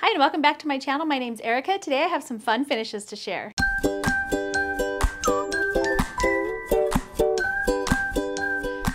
Hi and welcome back to my channel. My name's Erica. Today I have some fun finishes to share.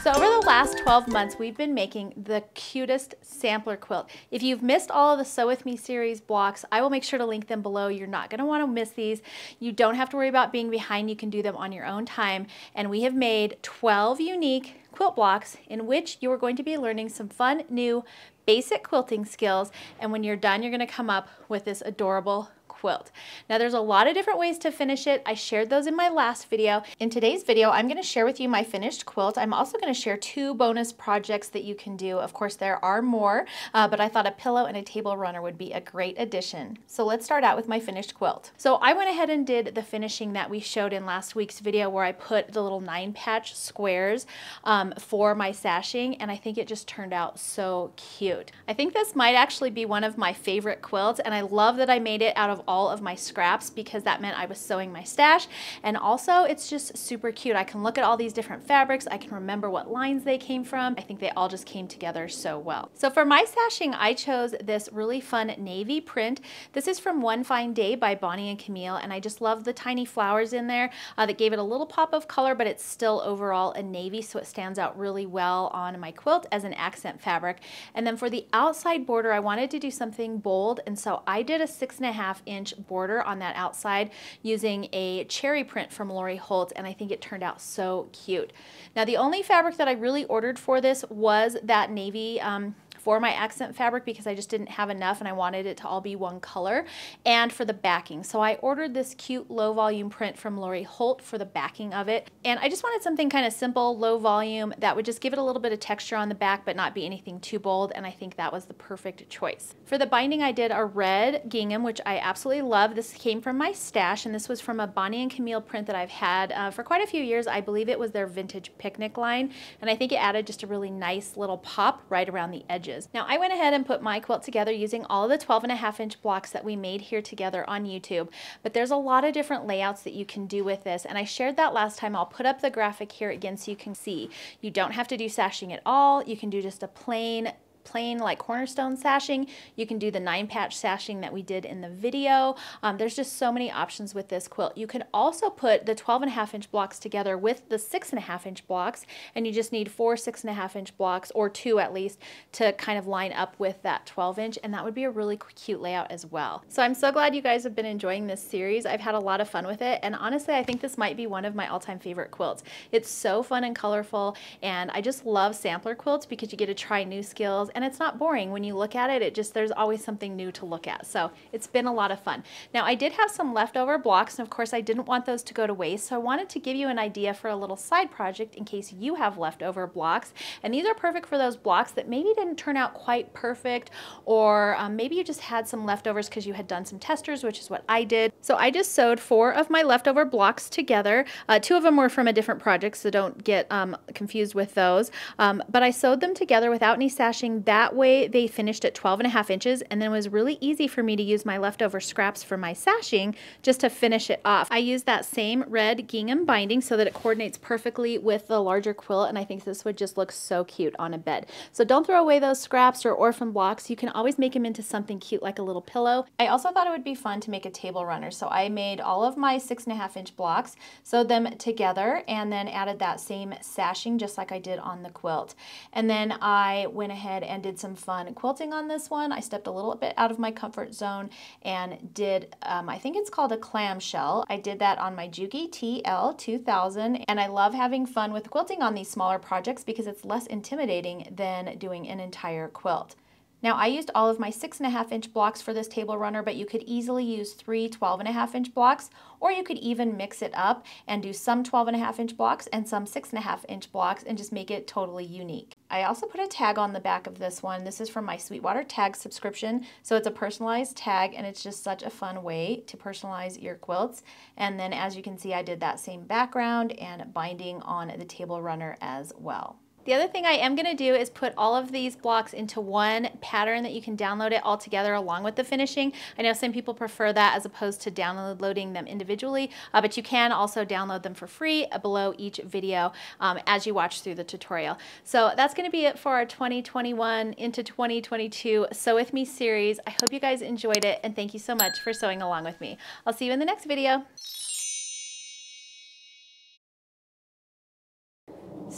So over the last 12 months, we've been making the cutest sampler quilt. If you've missed all of the Sew With Me series blocks, I will make sure to link them below. You're not gonna wanna miss these. You don't have to worry about being behind. You can do them on your own time. And we have made 12 unique quilt blocks in which you are going to be learning some fun, new, basic quilting skills. And when you're done, you're gonna come up with this adorable quilt. Now there's a lot of different ways to finish it. I shared those in my last video. In today's video, I'm gonna share with you my finished quilt. I'm also gonna share two bonus projects that you can do. Of course, there are more, uh, but I thought a pillow and a table runner would be a great addition. So let's start out with my finished quilt. So I went ahead and did the finishing that we showed in last week's video where I put the little nine patch squares um, for my sashing, and I think it just turned out so cute. I think this might actually be one of my favorite quilts, and I love that I made it out of all of my scraps because that meant I was sewing my stash. And also it's just super cute. I can look at all these different fabrics. I can remember what lines they came from. I think they all just came together so well. So for my sashing, I chose this really fun navy print. This is from One Fine Day by Bonnie and Camille. And I just love the tiny flowers in there uh, that gave it a little pop of color, but it's still overall a navy. So it stands out really well on my quilt as an accent fabric. And then for the outside border, I wanted to do something bold. And so I did a six and a half inch inch border on that outside using a cherry print from Lori Holt and I think it turned out so cute. Now the only fabric that I really ordered for this was that navy um, for my accent fabric because I just didn't have enough and I wanted it to all be one color and for the backing. So I ordered this cute low volume print from Lori Holt for the backing of it. And I just wanted something kind of simple, low volume that would just give it a little bit of texture on the back but not be anything too bold and I think that was the perfect choice. For the binding I did a red gingham which I absolutely love. This came from my stash and this was from a Bonnie and Camille print that I've had uh, for quite a few years. I believe it was their vintage picnic line and I think it added just a really nice little pop right around the edges Now I went ahead and put my quilt together using all the 12 and a half inch blocks that we made here together on YouTube, but there's a lot of different layouts that you can do with this, and I shared that last time. I'll put up the graphic here again so you can see. You don't have to do sashing at all. You can do just a plain plain like cornerstone sashing. You can do the nine patch sashing that we did in the video. Um, there's just so many options with this quilt. You can also put the 12 and a half inch blocks together with the six and a half inch blocks and you just need four six and a half inch blocks or two at least to kind of line up with that 12 inch and that would be a really cute layout as well. So I'm so glad you guys have been enjoying this series. I've had a lot of fun with it and honestly I think this might be one of my all-time favorite quilts. It's so fun and colorful and I just love sampler quilts because you get to try new skills and it's not boring. When you look at it, it just, there's always something new to look at. So it's been a lot of fun. Now I did have some leftover blocks and of course I didn't want those to go to waste. So I wanted to give you an idea for a little side project in case you have leftover blocks. And these are perfect for those blocks that maybe didn't turn out quite perfect or um, maybe you just had some leftovers because you had done some testers, which is what I did. So I just sewed four of my leftover blocks together. Uh, two of them were from a different project, so don't get um, confused with those. Um, but I sewed them together without any sashing that way they finished at 12 and a half inches and then it was really easy for me to use my leftover scraps for my sashing just to finish it off. I used that same red gingham binding so that it coordinates perfectly with the larger quilt and I think this would just look so cute on a bed. So don't throw away those scraps or orphan blocks. You can always make them into something cute like a little pillow. I also thought it would be fun to make a table runner. So I made all of my six and a half inch blocks, sewed them together and then added that same sashing just like I did on the quilt. And then I went ahead and did some fun quilting on this one. I stepped a little bit out of my comfort zone and did, um, I think it's called a clamshell. I did that on my Juki TL 2000 and I love having fun with quilting on these smaller projects because it's less intimidating than doing an entire quilt. Now I used all of my six and a half inch blocks for this table runner, but you could easily use three 12 and a half inch blocks, or you could even mix it up and do some 12 and a half inch blocks and some six and a half inch blocks and just make it totally unique. I also put a tag on the back of this one. This is from my Sweetwater tag subscription. So it's a personalized tag and it's just such a fun way to personalize your quilts. And then as you can see, I did that same background and binding on the table runner as well. The other thing I am going to do is put all of these blocks into one pattern that you can download it all together along with the finishing. I know some people prefer that as opposed to downloading them individually, uh, but you can also download them for free below each video um, as you watch through the tutorial. So that's going to be it for our 2021 into 2022 Sew With Me series. I hope you guys enjoyed it and thank you so much for sewing along with me. I'll see you in the next video.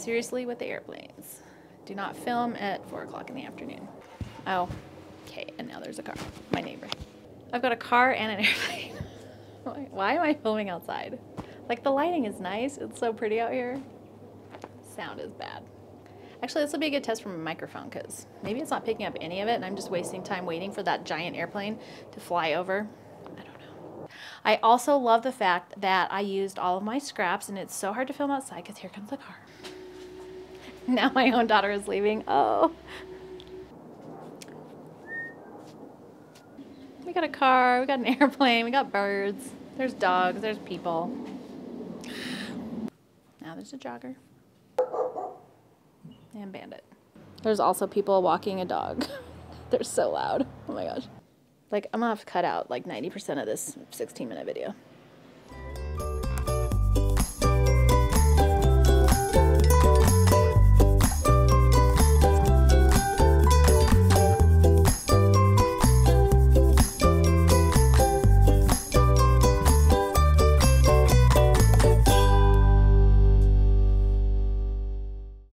Seriously with the airplanes. Do not film at 4 o'clock in the afternoon. Oh, okay, and now there's a car. My neighbor. I've got a car and an airplane. Why am I filming outside? Like the lighting is nice. It's so pretty out here. Sound is bad. Actually, this will be a good test for my microphone because maybe it's not picking up any of it and I'm just wasting time waiting for that giant airplane to fly over. I don't know. I also love the fact that I used all of my scraps and it's so hard to film outside because here comes the car. now my own daughter is leaving. Oh. We got a car, we got an airplane, we got birds. There's dogs, there's people. Now there's a jogger. And bandit. There's also people walking a dog. They're so loud. Oh my gosh. Like, I'm gonna have to cut out like 90% of this 16 minute video.